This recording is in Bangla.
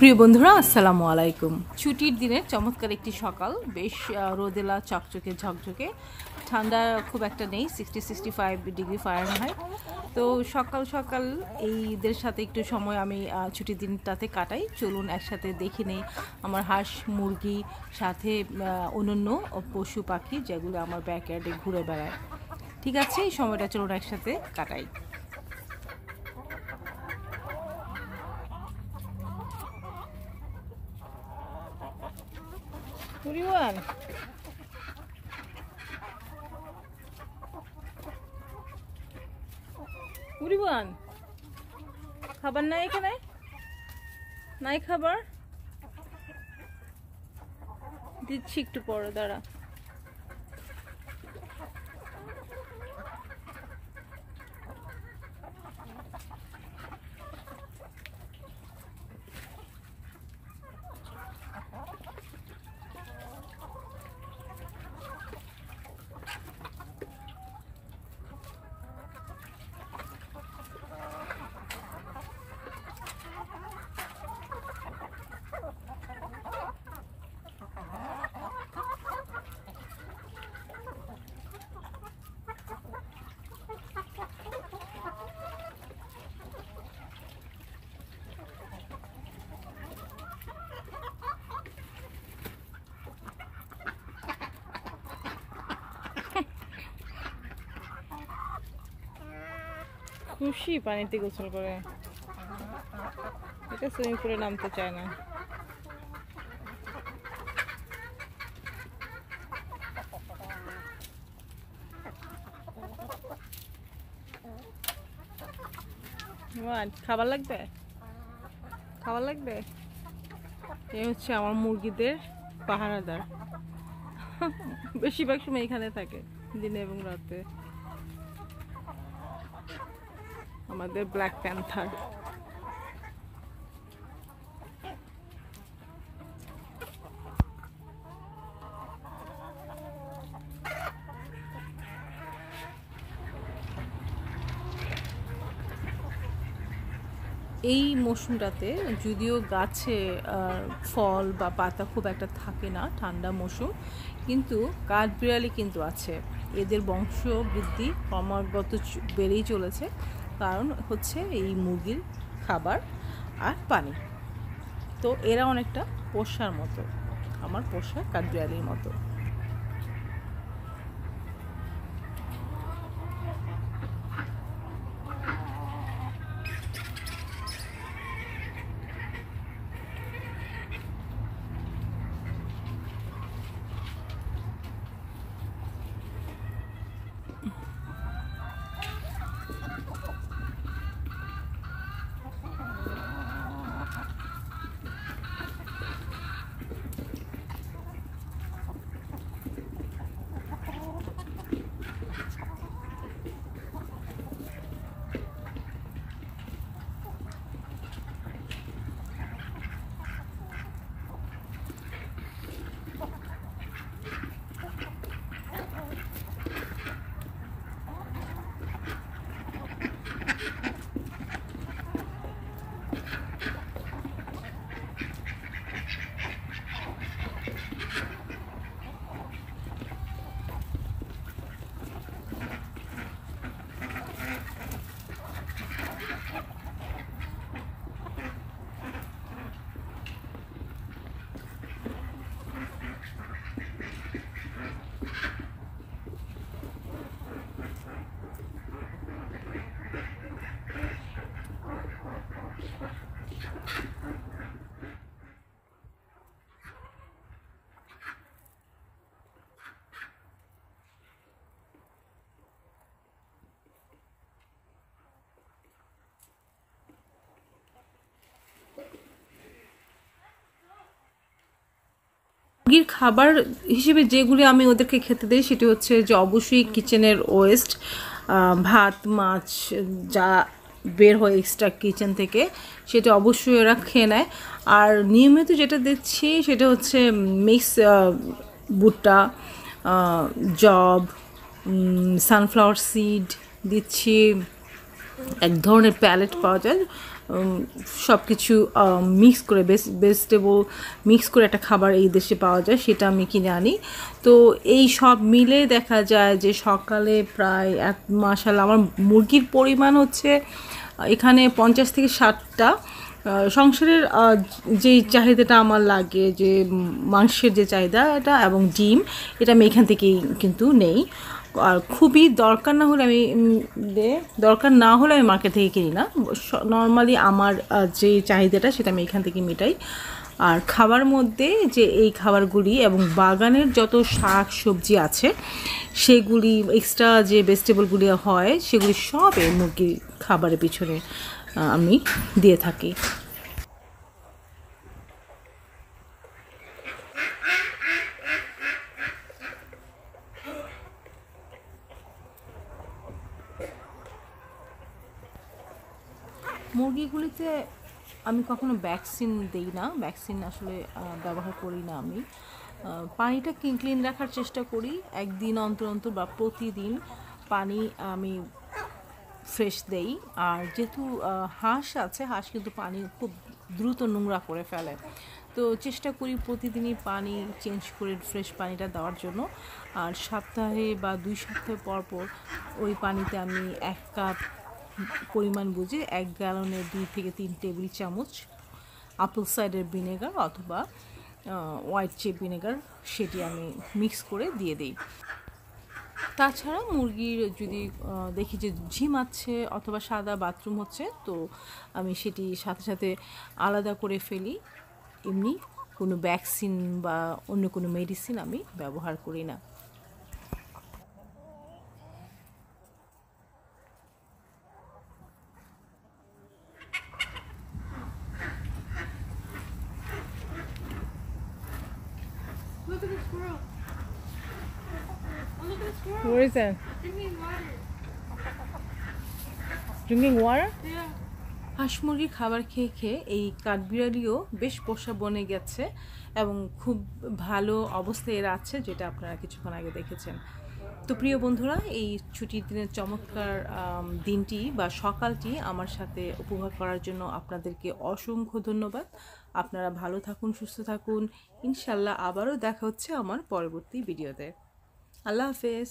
প্রিয় বন্ধুরা, আসসালামু আলাইকুম। ছুটির দিনের চমৎকার একটি সকাল, বেশ রোদেলা, চকচকে, ঝকঝকে। ঠান্ডা খুব একটা নেই sixty sixty five degree Fahrenheit তো সকাল সকাল এইদের সাথে একটু সময় আমি ছুটির দিনটাতে কাটাই। চলুন একসাথে দেখে নেই আমার হাঁস, মুরগি, সাথে অন্যান্য পশু পাখি যেগুলো আমার ব্যাকয়ার্ডে ঘুরে বেড়ায়। ঠিক আছে, এই সময়টা চলুন একসাথে কাটাই। পরিবার পরিবার খাবার নাই এখানে? নাই খাবার? দিচ্ছি একটু পরে দাঁড়া। খুশি পানিতে গোসল করে। এটা সুইমিং পুলে নামতে চায় না। খাবার লাগবে? খাবার লাগবে? এই হচ্ছে আমার মুরগিদের পাহারাদার। বেশিরভাগ সময় এখানে থাকে, দিনে এবং রাতে। আমাদের ব্ল্যাক প্যান্থার এই মৌসুমটাতে যদিও গাছে ফল বা পাতা খুব একটা থাকে না, ঠান্ডা মৌসুম, কিন্তু কাঠবিড়ালি কিন্তু আছে। এদের বংশ বৃদ্ধি ক্রমাগত বেড়েই চলেছে। কারণ হচ্ছে এই মুরগির খাবার আর পানি। তো এরা অনেকটা পোষার মতো, আমার পোষা কাঠবিড়ালির মতো। মুরগির খাবার হিসেবে যেগুলি আমি ওদেরকে খেতে দিই সেটি হচ্ছে যে অবশ্যই কিচেনের ওয়েস্ট ভাত, মাছ, যা বের হয় এক্সট্রা কিচেন থেকে সেটা অবশ্যই ওরা খেয়ে নেয়। আর নিয়মিত যেটা দিচ্ছি সেটা হচ্ছে মিক্স ভুট্টা জব সানফ্লাওয়ার সিড দিচ্ছি। এক ধরনের প্যালেট পাওয়া যায়। সব কিছু মিক্স করে ভেজিটেবল মিক্স করে একটা খাবার এই দেশে পাওয়া যায়, সেটা আমি কিনে আনি তো এই সব মিলে দেখা যায় যে সকালে প্রায় এক মাসাল আমার মুরগির পরিমাণ হচ্ছে এখানে পঞ্চাশ থেকে ষাটটা। সংসারের যেই চাহিদাটা আমার লাগে, যে মাংসের যে চাহিদা এটা এবং ডিম, এটা আমি এখান থেকেই কিন্তু নেই। আর খুবই দরকার না হলে আমি দরকার না হলে আমি মার্কেট থেকে কিনি না। নর্মালি আমার যে চাহিদাটা সেটা আমি এখান থেকে মেটাই। আর খাবার মধ্যে যে এই খাবারগুলি এবং বাগানের যত শাক সবজি আছে, সেগুলি এক্সট্রা যে ভেজিটেবলগুলি হয়, সেগুলি সব এই মুরগির খাবারের পিছনে। আমি দিয়ে থাকি। মুরগিগুলিতে আমি কখনো ভ্যাকসিন দেই না। ভ্যাকসিন আসলে ব্যবহার করি না আমি। পানিটা ক্লিন রাখার চেষ্টা করি। একদিন অন্তর অন্তর বা প্রতিদিন পানি আমি ফ্রেশ দেই। আর যেহেতু হাঁস আছে, হাঁস কিন্তু পানি খুব দ্রুত নোংরা করে ফেলে। তো চেষ্টা করি প্রতিদিনই পানি চেঞ্জ করে ফ্রেশ পানিটা দেওয়ার জন্য। আর সপ্তাহে বা দুই সপ্তাহ পর পর ওই পানিতে আমি এক কাপ পরিমাণ বুঝে এক গ্যালনের দুই থেকে তিন টেবিল চামচ আপেল সাইডের ভিনেগার অথবা হোয়াইট চিপ ভিনেগার সেটি আমি মিক্স করে দিয়ে দিই। তাছাড়া মুরগির যদি দেখি যে ঝিম আছে অথবা সাদা বাথরুম হচ্ছে, তো আমি সেটি সাথে সাথে আলাদা করে ফেলি। এমনি কোনো ভ্যাকসিন বা অন্য কোনো মেডিসিন আমি ব্যবহার করি না। Look at. Where is that? Drinking water. Drinking water? Yeah. হাঁস মুরগির খাবার খেয়ে খেয়ে এই কাঠবিড়ালিও বেশ পোষা বনে গেছে এবং খুব ভালো অবস্থায় এরা আছে যেটা আপনারা কিছুক্ষণ আগে দেখেছেন তো প্রিয় বন্ধুরা এই ছুটির দিনের চমৎকার দিনটি বা সকালটি আমার সাথে উপভোগ করার জন্য আপনাদেরকে অসংখ্য ধন্যবাদ আপনারা ভালো থাকুন সুস্থ থাকুন ইনশাল্লাহ আবারও দেখা হচ্ছে আমার পরবর্তী ভিডিওতে আল্লাহ হাফেজ